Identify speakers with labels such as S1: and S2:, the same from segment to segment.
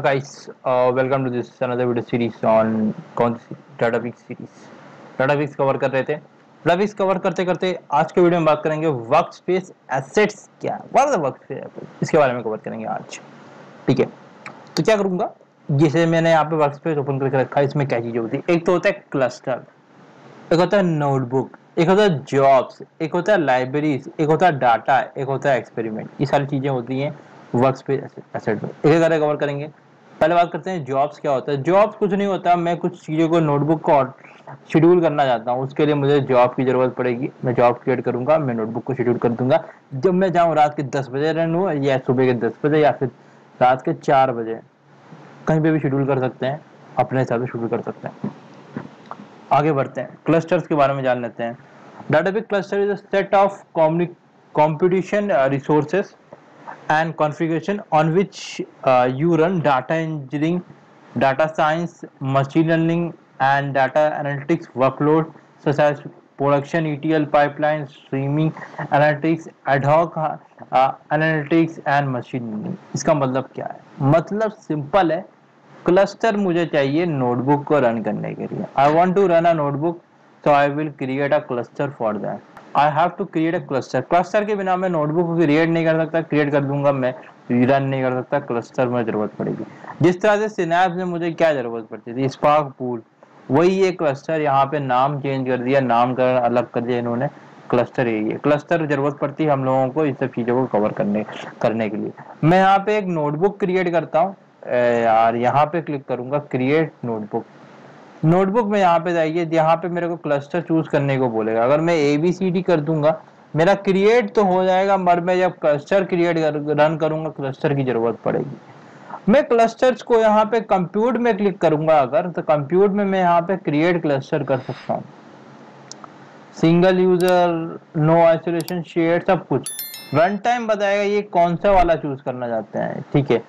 S1: guys. Uh, welcome to this another video series on कौन सी डाटाबिक्स cover कर रहे थे। डाटाबिक्स कवर करते करते आज के वीडियो में बात करेंगे वर्क स्पेस एसेट्स क्या व्हाट आर वर्क स्पेस इसके बारे में कवर करेंगे आज। ठीक है। तो क्या करूँगा? जैसे मैंने यहाँ पे वर्क स्पेस ओपन करके रखा है इसमें क्या चीज़ें होती है? एक तो होता है क्लस्टर एक होता है नोटबुक एक होता है जॉब्स एक होता है लाइब्रेरीज एक होता है डाटा एक होता है एक्सपेरिमेंट ये सारी चीज़ें होती हैं वर्क स्पेस एसेट में एक कवर करेंगे। पहले बात करते हैं जॉब्स क्या होता है? जॉब्स कुछ नहीं होता मैं कुछ चीज़ों को नोटबुक को शेड्यूल करना चाहता हूँ उसके लिए मुझे जॉब की ज़रूरत पड़ेगी। मैं जॉब क्रिएट करूँगा मैं नोटबुक को शेड्यूल कर दूँगा। जब मैं जाऊँ रात के दस बजे रन हूँ या सुबह के दस बजे या फिर रात के चार बजे कहीं पर भी शेड्यूल कर सकते हैं अपने हिसाब से शेड्यूल कर सकते हैं। आगे बढ़ते हैं क्लस्टर्स के बारे में जान लेते हैं। Database cluster is a set of uh, resources and configuration on which uh, you run data engineering data science machine learning and data analytics workload such as production etl pipeline streaming analytics ad hoc uh, analytics and machine learning इसका मतलब क्या है मतलब simple है cluster मुझे चाहिए notebook को run करने के लिए I want to run a notebook so I will create a cluster for that. I have to create a cluster cluster के बिना मैं नोटबुक क्रिएट नहीं कर सकता क्रिएट कर दूँगा मैं। रन नहीं कर सकता क्लस्टर में ज़रूरत पड़ेगी। जिस तरह से सिनैप्स में मुझे क्या ज़रूरत पड़ती थी? स्पार्क पूल वही ये क्लस्टर यहाँ पे नाम चेंज कर दिया, नामकरण अलग कर दिया इन्होंने। क्लस्टर यही है। क्लस्टर ज़रूरत पड़ती है हम लोगों को इस सब चीज़ों को कवर करने करने के लिए। मैं यहाँ पे एक नोटबुक क्रिएट करता हूँ। यार, यहाँ पे क्लिक करूँगा क्रिएट नोटबुक नोटबुक में यहाँ पे जाइए यहाँ पे मेरे को क्लस्टर चूज़ करने को बोलेगा। अगर मैं ए बी सी डी कर दूँगा मेरा क्रिएट तो हो जाएगा मगर मैं जब क्लस्टर क्रिएट कर, रन करूँगा क्लस्टर की ज़रूरत पड़ेगी। मैं क्लस्टर्स को यहाँ पे कंप्यूट में क्लिक करूँगा अगर तो कंप्यूट में मैं यहाँ पे क्रिएट क्लस्टर कर सकता हूँ। Single user no isolation share सब कुछ। रन टाइम बताएगा ये कौन सा वाला चूज़ करना चाहते हैं ठीक है।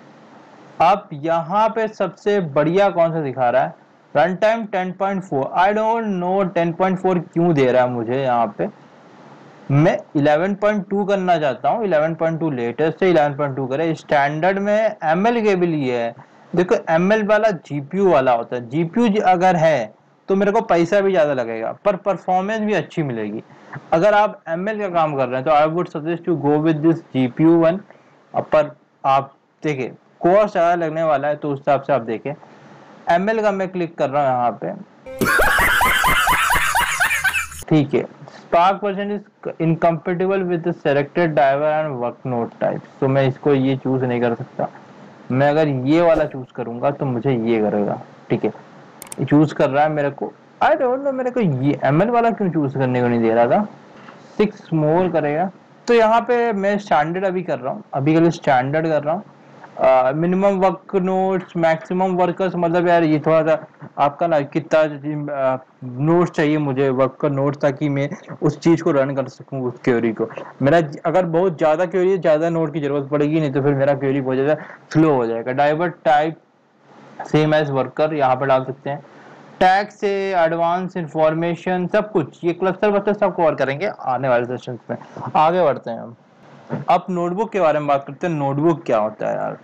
S1: अब यहाँ पे सबसे बढ़िया कौन सा दिखा रहा है? Run time 10.4 I don't know 10.4 क्यों दे रहा है मुझे यहाँ पे। मैं 11.2 करना चाहता हूँ। 11.2 लेटेस्ट से 11.2 करे। स्टैंडर्ड में एमएल के भी लिए है। देखो एमएल वाला जीपीयू वाला होता है। जीपीयू अगर है तो मेरे को पैसा भी ज़्यादा लगेगा, पर परफॉर्मेंस भी अच्छी मिलेगी। अगर आप एम का काम कर रहे हैं तो I would suggest to go with this GPU one पर आप देखे कोर्स ज़्यादा लगने वाला है तो उस हिसाब से आप देखें एम का मैं क्लिक कर रहा हूँ यहाँ पे। ठीक है। Spark version is incompatible with selected driver and worker node type तो मैं इसको ये चूज़ नहीं कर सकता। मैं अगर ये वाला चूज़ करूँगा तो मुझे ये करेगा। ठीक है। चूज़ कर रहा है मेरे को। आई डोंट नो मेरे को ये एम वाला क्यों चूज़ करने को नहीं दे रहा था? सिक्स मोर करेगा। तो यहाँ पे मैं स्टैंडर्ड अभी कर रहा हूँ। अभी के लिए स्टैंडर्ड कर रहा हूँ। Minimum worker nodes maximum workers मतलब यार ये थोड़ा सा आपका ना कितना नोट्स चाहिए मुझे वर्क का नोट्स ताकि मैं उस चीज़ को रन कर सकूँ, उस क्वेरी को। मेरा अगर बहुत ज़्यादा क्वेरी है, ज़्यादा नोट की ज़रूरत पड़ेगी, नहीं तो फिर मेरा क्वेरी बहुत ज़्यादा स्लो हो जाएगा। Driver type same as worker यहाँ पर डाल सकते हैं। टैग से एडवांस इंफॉर्मेशन सब कुछ, ये क्लस्टर वस्टर सब कवर करेंगे आने वाले सेशन में। आगे बढ़ते हैं हम। अब नोटबुक के बारे में बात करते हैं नोटबुक क्या होता है यार?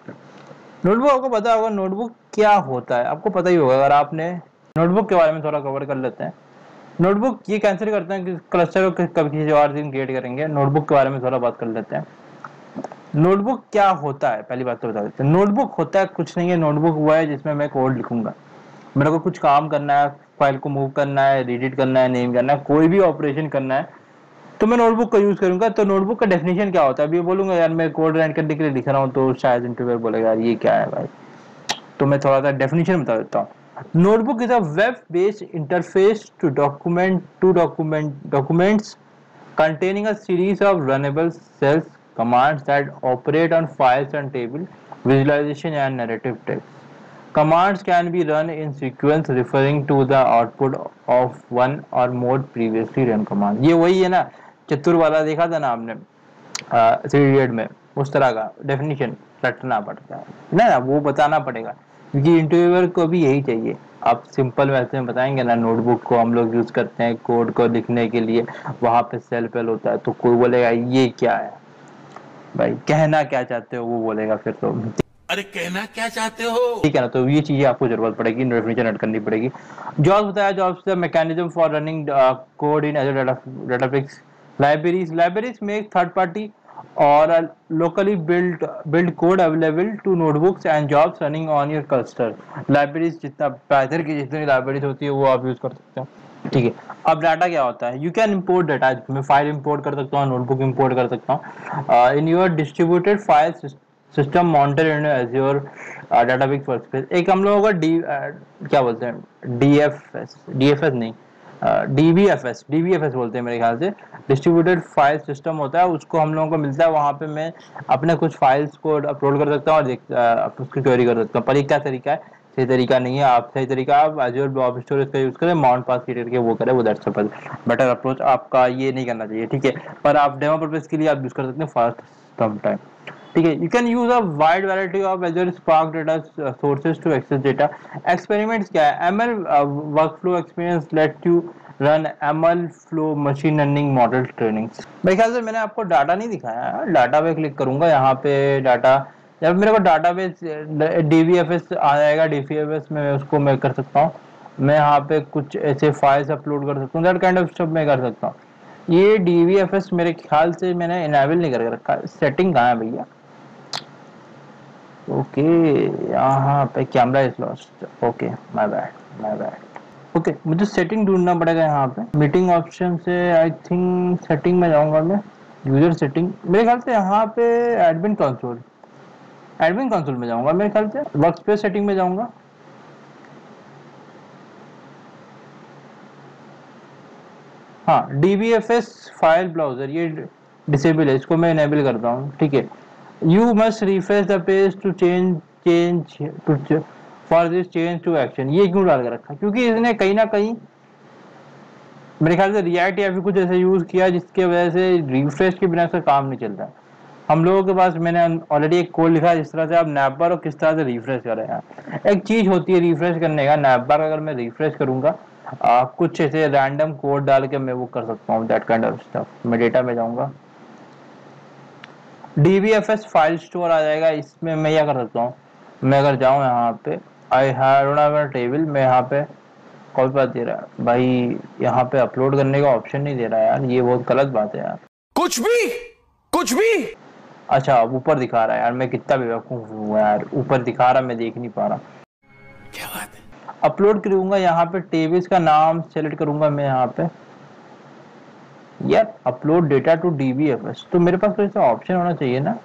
S1: नोटबुक आपको पता होगा नोटबुक क्या होता है? आपको पता ही होगा, अगर आपने नोटबुक के बारे में थोड़ा कवर कर लेते हैं। नोटबुक ये कैंसिल करते हैं कि क्लस्टर को किसी और दिन क्रिएट करेंगे नोटबुक के बारे में थोड़ा बात कर लेते हैं। नोटबुक क्या होता है? पहली बात तो बता देते हैं। नोटबुक होता है, कुछ नहीं है नोटबुक हुआ है जिसमें मैं कोड लिखूँगा। मेरे को कुछ काम करना है फ़ाइल को मूव करना है एडिट करना है नेम करना है, कोई भी ऑपरेशन करना है तो मैं नोटबुक का यूज़ करूँगा तो नोटबुक का डेफिनेशन क्या होता है? अभी बोलूँगा, यार, मैं कोड राइट करने के लिए लिख रहा हूँ तो शायद इंटरव्यू बोलेगा, यार, ये क्या है भाई? तो मैं थोड़ा सा डेफिनेशन बता देता हूँ। Notebook is a web based interface to document to document documents containing a series of runnable cells commands that operate on files and table visualisation and narrative text commands can be run in sequence referring to the output of one or more previously run command ये वही है ना चतुर वाला देखा था ना आपने थ्री इडियट में उस तरह का डेफिनेशन रटना पड़ता है। ना ना वो बताना पड़ेगा क्योंकि इंटरव्यूअर को भी यही चाहिए। आप सिंपल वैसे में बताएँगे ना नोटबुक को हम लोग यूज़ करते हैं कोड को लिखने के लिए वहाँ पे सेल पेल होता है तो कोई बोलेगा ये क्या है? भाई कहना क्या चाहते हो वो बोलेगा फिर तो।
S2: अरे कहना क्या चाहते हो?
S1: ठीक है ना तो ये चीज़ें आपको ज़रूरत पड़ेगी डेफिनेशन ऐड करनी पड़ेगी। जॉब्स बताया jobs the mechanism for running code in Azure Databricks libraries libraries में third party or locally built build code available to notebooks and jobs running on your cluster. Libraries जितना पैथर की जितनी libraries होती है वो आप यूज़ कर सकते हो। ठीक है। अब डाटा क्या होता है? यू कैन इम्पोर्ट डाटा मैं फ़ाइल इम्पोर्ट कर सकता हूँ नोटबुक इम्पोर्ट कर सकता हूँ। In your distributed file system monitor in Azure database workspace एक हम लोगों का डी uh, क्या बोलते हैं? D F S D F S नहीं। D B F S D B F S बोलते हैं मेरे ख्याल से। डिस्ट्रीब्यूटेड फ़ाइल सिस्टम होता है, उसको हम लोगों को मिलता है, वहाँ पे मैं अपने कुछ फाइल्स को अपलोड कर सकता हूँ और देख उसकी क्वेरी कर सकता हूँ। पर क्या तरीका है? सही तरीका नहीं है, आप सही तरीका, आप एजोर ब्लॉब स्टोरेज का यूज़ करें माउंट पास करके वो करें, वो दैट्स बेटर अप्रोच आपका ये नहीं करना चाहिए, ठीक है? पर आप डेमो पर्पज के लिए आप यूज़ कर सकते हैं फास्ट सम टाइम ठीक है you can use a wide variety of Azure Spark data sources to access data experiments क्या है? ML workflow experience let you run ML flow machine learning model training मेरे ख्याल से मैंने आपको डाटा नहीं दिखाया डाटा पे क्लिक करूँगा, यहाँ पे डाटा जब मेरे को डाटा बेस डीवीएफएस आ जाएगा डीवीएफएस में उसको मैं कर सकता हूँ। मैं यहाँ पे कुछ ऐसे फाइल्स अपलोड कर सकता हूँ। दैट काइंड ऑफ़ स्टफ़ मैं कर सकता हूँ। ये डीवीएफएस मेरे ख्याल से मैंने इनेबल नहीं करके रखा सेटिंग कहाँ है भैया? ओके यहाँ पे camera is lost okay my bad my bad okay मुझे सेटिंग ढूंढना पड़ेगा यहाँ पे. मीटिंग ऑप्शन से आई थिंक सेटिंग में जाऊँगा मैं. यूज़र सेटिंग मेरे ख्याल से यहाँ पे एडमिन कंसोल एडमिन कंसोल में जाऊँगा मेरे ख्याल से. वर्क स्पेस सेटिंग में जाऊँगा. हाँ डीबीएफएस फ़ाइल ब्राउज़र ये डिसेबल है. इसको मैं इनेबल करता हूँ. ठीक है. You must refresh the page to change change, to for this change to action. ये क्यों डाल कर रखा? क्योंकि इसने कहीं ना कहीं, मेरे ख्याल से रिएक्ट या फिर कुछ ऐसा यूज़ किया जिसके वजह से रिफ्रेश के बिना इसका काम नहीं चल हम लोगों के पास मैंने ऑलरेडी एक कोड लिखा जिस तरह से आप नैपबार और किस तरह से रिफ्रेश कर रहे हैं। एक चीज़ होती है रिफ्रेश करने का। नैपबार अगर मैं रिफ्रेश करूँगा कुछ ऐसे रैंडम कोड डाल के मैं वो कर सकता हूँ दैट काइंड ऑफ़ स्टफ़ मैं डेटा में जाऊँगा। डीबीएफएस फ़ाइल स्टोर आ जाएगा। इसमें मैं क्या कर सकता हूँ? मैं अगर जाऊँ यहाँ पे आई हैव टेबल मैं यहाँ पे कॉल पर दे रहा है। भाई यहाँ पे अपलोड करने का ऑप्शन नहीं दे रहा यार ये बहुत गलत बात है यार।
S2: कुछ भी कुछ भी।
S1: अच्छा अब ऊपर दिखा रहा है यार मैं कितना बेवकूफ़ हूँ यार। ऊपर दिखा रहा मैं देख नहीं पा रहा।
S2: क्या बात है?
S1: अपलोड करूँगा यहाँ पे टेबल्स का नाम सेलेक्ट करूँगा मैं यहाँ पे। यार अपलोड डेटा टू डीबीएफएस तो मेरे पास तो ऐसा ऑप्शन होना चाहिए ना।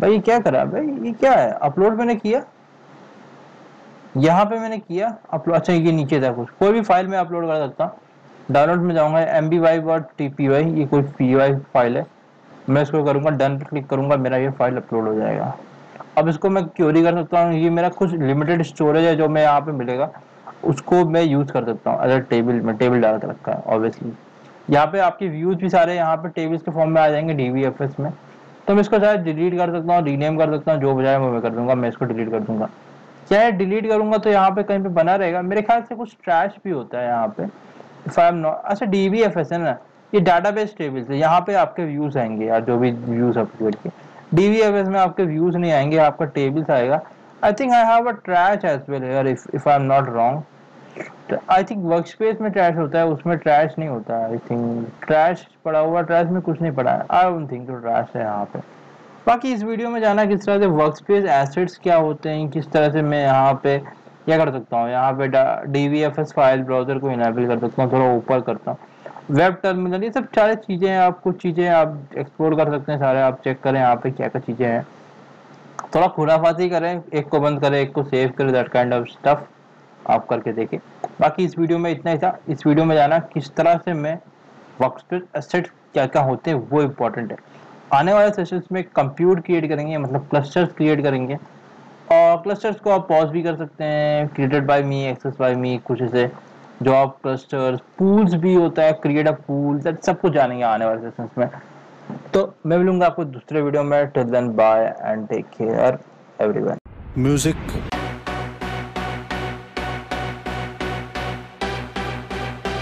S1: भाई क्या करा? भाई, ये क्या है? अपलोड मैंने किया। यहाँ पे मैंने किया। अपलोड अच्छा ये नीचे था कुछ। कोई भी फ़ाइल में अपलोड कर सकता। डाउनलोड में जाऊँगा। M B Y dot T P Y ये कोई पी वाई फ़ाइल है। मैं इसको करूँगा डन पर क्लिक करूँगा, मेरा ये फ़ाइल अपलोड हो जाएगा। अब इसको मैं क्योरी कर सकता हूँ। ये मेरा कुछ लिमिटेड स्टोरेज है जो मैं यहाँ पे मिलेगा। उसको मैं यूज़ कर सकता हूँ अगर टेबल में टेबल डाल कर रखा है ऑब्वियसली यहाँ पे आपके व्यूज़ भी सारे यहाँ पे टेबल्स के फॉर्म में आ जाएँगे डीवीएफएस में. तो मैं इसको शायद डिलीट कर सकता हूँ रीनेम कर सकता हूँ, जो बजाय वो मैं कर दूँगा, मैं इसको डिलीट कर दूँगा. चाहे डिलीट करूँगा तो यहाँ पे कहीं पे बना रहेगा? मेरे ख्याल से कुछ ट्रैश भी होता है यहाँ पे. एम नॉट अच्छा डीवीएफएस है ना, ये डाटा डाटाबेस टेबल्स है, यहाँ पे आपके व्यूज़ आएँगे यार जो भी व्यूज़ अपलोड के डीवीएफएस में आपके व्यूज़ नहीं आएँगे, आपका टेबल्स आएगा. I think I have a trash as well here, if if I'm not wrong. I think work space में ट्रैश होता है, उसमें ट्रैश नहीं होता आई थिंक ट्रैश पड़ा हुआ ट्रैश में कुछ नहीं पड़ा है। आई डोंट थिंक तो ट्रैश है यहाँ पे। बाकी इस वीडियो में जाना किस तरह से वर्क स्पेस एसेट्स क्या होते हैं, किस तरह से मैं यहाँ पे क्या कर सकता हूँ? यहाँ पे D V F S file browser को इनेबल कर सकता हूँ, थोड़ा ऊपर करता हूँ। वेब टर्मिनल ये सब सारी चीज़ें हैं, आप कुछ चीज़ें आप एक्सप्लोर कर सकते हैं सारे, आप चेक करें यहाँ पे क्या क्या चीज़ें हैं। थोड़ा खुराफाती करें, एक को बंद करें, एक को सेव करें दैट काइंड ऑफ़ स्टफ़ आप करके देखें। बाकी इस वीडियो में इतना ही था। इस वीडियो में जाना किस तरह से मैं वर्कस्पेस एसेट क्या क्या होते हैं, वो इम्पोर्टेंट है। आने वाले सेशंस में कंप्यूट क्रिएट करेंगे मतलब क्लस्टर्स क्रिएट करेंगे। और क्लस्टर्स को आप पॉज भी कर सकते हैं created by me access by me कुछ ऐसे। जॉब क्लस्टर्स पूल्स भी होता है क्रिएट अ पूल सब कुछ जानेंगे आने वाले सेशंस में। तो मैं मिलूँगा आपको दूसरे वीडियो में. Till then bye and take care everyone
S2: music